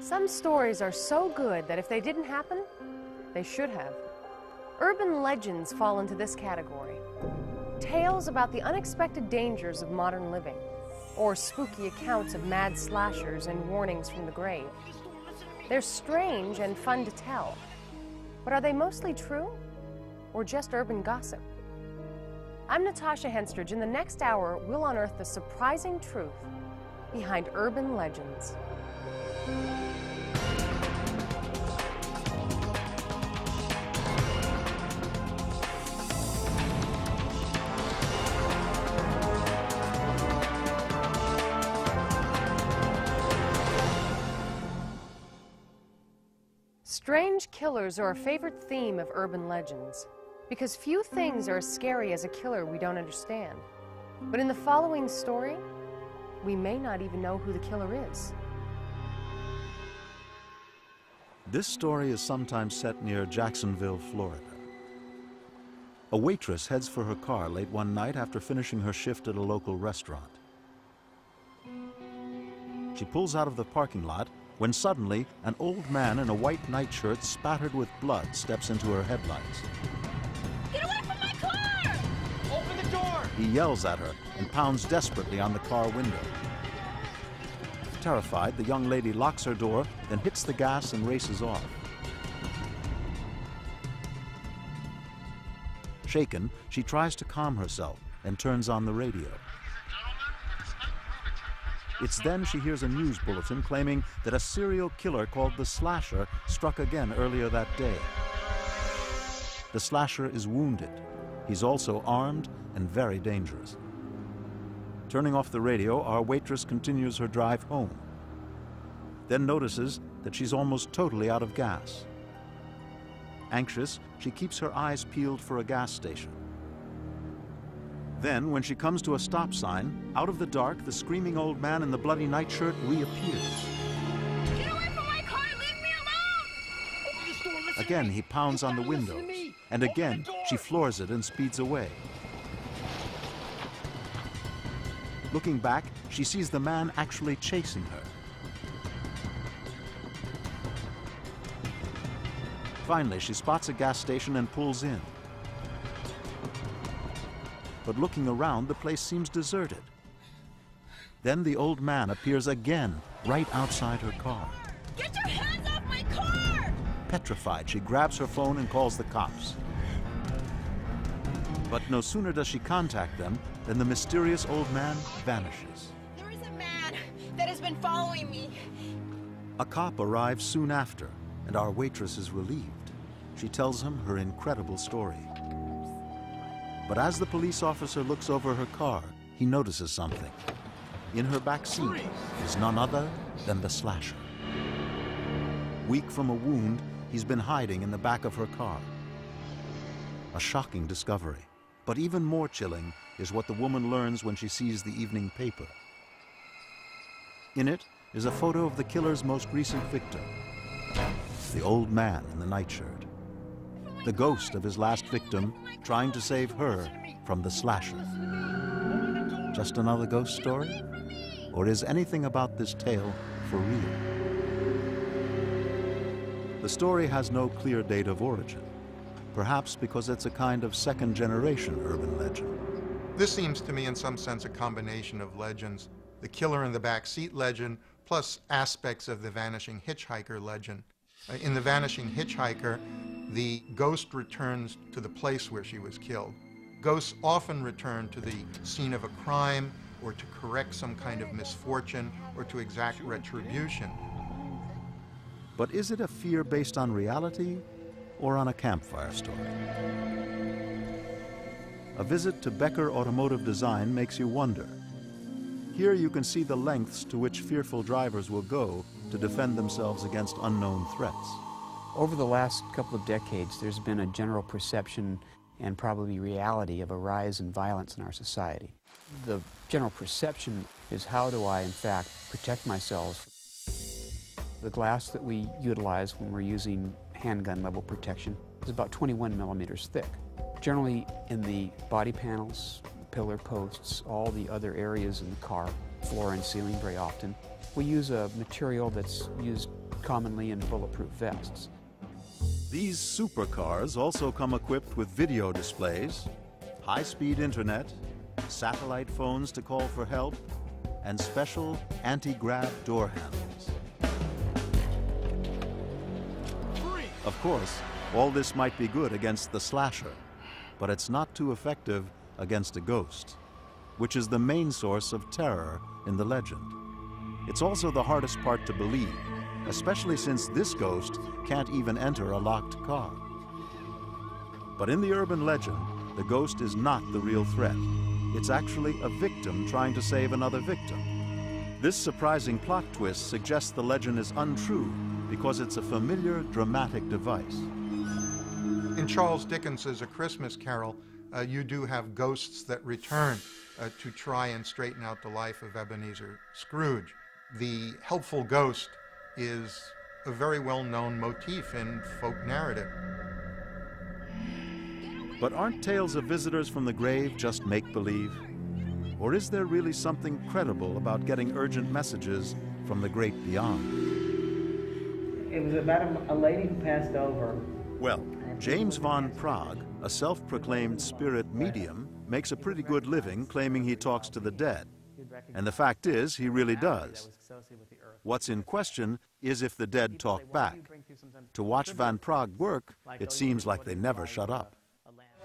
Some stories are so good that if they didn't happen, they should have. Urban legends fall into this category. Tales about the unexpected dangers of modern living, or spooky accounts of mad slashers and warnings from the grave. They're strange and fun to tell, but are they mostly true, or just urban gossip? I'm Natasha Henstridge. In the next hour, we'll unearth the surprising truth behind urban legends. Strange killers are a favorite theme of urban legends because few things are as scary as a killer we don't understand. But in the following story, we may not even know who the killer is. This story is sometimes set near Jacksonville, Florida. A waitress heads for her car late one night after finishing her shift at a local restaurant. She pulls out of the parking lot when suddenly an old man in a white nightshirt spattered with blood steps into her headlights. Get away from my car! Open the door! He yells at her and pounds desperately on the car window. Terrified, the young lady locks her door, then hits the gas and races off. Shaken, she tries to calm herself and turns on the radio. It's then she hears a news bulletin claiming that a serial killer called the Slasher struck again earlier that day. The Slasher is wounded. He's also armed and very dangerous. Turning off the radio, our waitress continues her drive home. Then notices that she's almost totally out of gas. Anxious, she keeps her eyes peeled for a gas station. Then, when she comes to a stop sign, out of the dark, the screaming old man in the bloody nightshirt reappears. Get away from my car! Leave me alone! Open this door, listen to Again, he pounds on the You've gotta listen windows. And again, she floors it and speeds away. Looking back, she sees the man actually chasing her. Finally, she spots a gas station and pulls in. But looking around, the place seems deserted. Then the old man appears again, right outside her car. Get your hands off my car! Petrified, she grabs her phone and calls the cops. But no sooner does she contact them than the mysterious old man vanishes. There is a man that has been following me. A cop arrives soon after, and our waitress is relieved. She tells him her incredible story. But as the police officer looks over her car, he notices something. In her back seat is none other than the slasher. Weak from a wound, he's been hiding in the back of her car. A shocking discovery. But even more chilling is what the woman learns when she sees the evening paper. In it is a photo of the killer's most recent victim, the old man in the nightshirt. The ghost of his last victim trying to save her from the slasher. Just another ghost story? Or is anything about this tale for real? The story has no clear date of origin, perhaps because it's a kind of second generation urban legend. This seems to me, in some sense, a combination of legends the killer in the back seat legend, plus aspects of the vanishing hitchhiker legend. Uh, in the vanishing hitchhiker, the ghost returns to the place where she was killed. Ghosts often return to the scene of a crime or to correct some kind of misfortune or to exact retribution. But is it a fear based on reality or on a campfire story? A visit to Becker Automotive Design makes you wonder. Here you can see the lengths to which fearful drivers will go to defend themselves against unknown threats. Over the last couple of decades, there's been a general perception and probably reality of a rise in violence in our society. The general perception is how do I, in fact, protect myself? The glass that we utilize when we're using handgun level protection is about 21 millimeters thick. Generally, in the body panels, pillar posts, all the other areas in the car, floor and ceiling very often. We use a material that's used commonly in bulletproof vests. These supercars also come equipped with video displays, high-speed internet, satellite phones to call for help, and special anti-grab door handles. Of course, all this might be good against the slasher, but it's not too effective against a ghost, which is the main source of terror in the legend. It's also the hardest part to believe, especially since this ghost can't even enter a locked car. But in the urban legend, the ghost is not the real threat. It's actually a victim trying to save another victim. This surprising plot twist suggests the legend is untrue because it's a familiar dramatic device. In Charles Dickens's A Christmas Carol, uh, you do have ghosts that return uh, to try and straighten out the life of Ebenezer Scrooge. The helpful ghost is a very well known motif in folk narrative. But aren't tales of visitors from the grave just make believe? Or is there really something credible about getting urgent messages from the great beyond? It was about a, a lady who passed over. Well, James Van Praagh, a self proclaimed spirit medium, makes a pretty good living claiming he talks to the dead. And the fact is, he really does. What's in question is if the dead talk back. To watch Van Praagh work, it seems like they never shut up.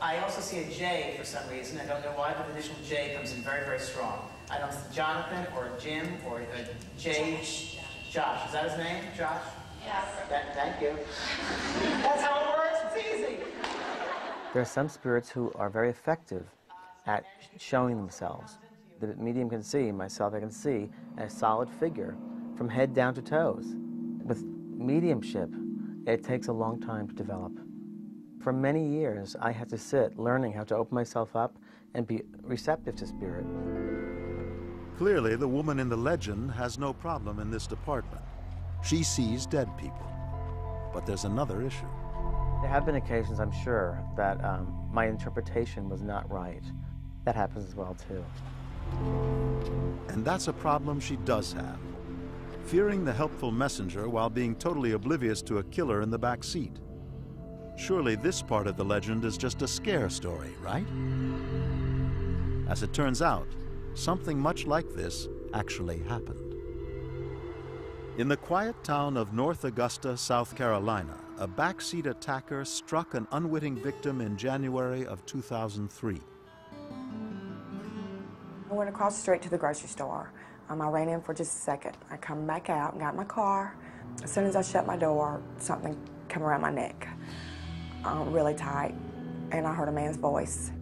I also see a J for some reason. I don't know why, but the initial J comes in very, very strong. I don't see Jonathan or Jim or uh, J. Josh. Is that his name? Josh? Yes. That, thank you. That's how it works. It's easy. There are some spirits who are very effective at showing themselves. The medium can see, myself, I can see a solid figure from head down to toes. With mediumship, it takes a long time to develop. For many years, I had to sit learning how to open myself up and be receptive to spirit. Clearly, the woman in the legend has no problem in this department. She sees dead people. But there's another issue. There have been occasions, I'm sure, that um, my interpretation was not right. That happens as well, too. And that's a problem she does have. Fearing the helpful messenger while being totally oblivious to a killer in the back seat. Surely this part of the legend is just a scare story, right? As it turns out, something much like this actually happened. In the quiet town of North Augusta, South Carolina, a backseat attacker struck an unwitting victim in January of 2003. I went across the street to the grocery store. Um, I ran in for just a second. I come back out and got my car. As soon as I shut my door, something came around my neck, um, really tight, and I heard a man's voice.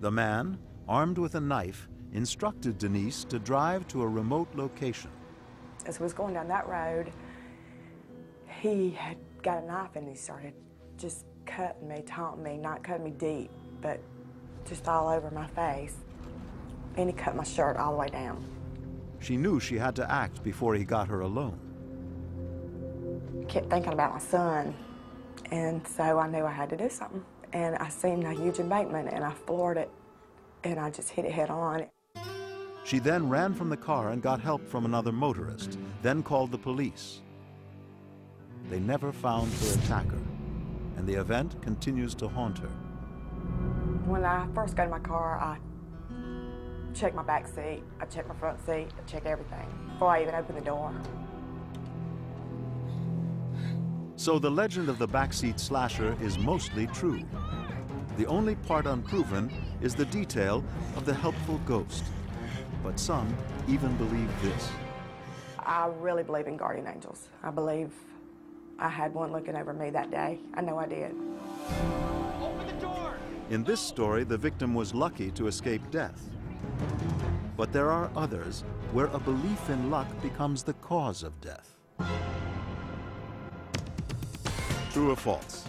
The man, armed with a knife, instructed Denise to drive to a remote location. As we was going down that road, he had got a knife and he started just cutting me, taunting me, not cutting me deep, but just all over my face. And he cut my shirt all the way down. She knew she had to act before he got her alone. I kept thinking about my son, and so I knew I had to do something. And I seen a huge embankment, and I floored it, and I just hit it head on. She then ran from the car and got help from another motorist, then called the police. They never found her attacker, and the event continues to haunt her. When I first got in my car, I checked my back seat, I checked my front seat, I checked everything before I even opened the door. So the legend of the backseat slasher is mostly true. The only part unproven is the detail of the helpful ghost. But some even believe this. I really believe in guardian angels. I believe I had one looking over me that day. I know I did. Open the door! In this story, the victim was lucky to escape death. But there are others where a belief in luck becomes the cause of death. True or false?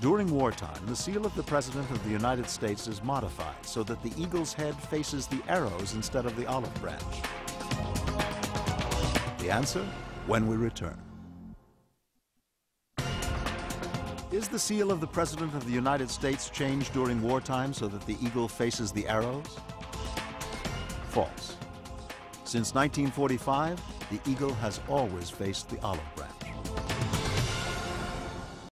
During wartime, the seal of the President of the United States is modified so that the eagle's head faces the arrows instead of the olive branch. The answer when we return. Is the seal of the President of the United States changed during wartime so that the eagle faces the arrows? False. Since 1945, the eagle has always faced the olive branch.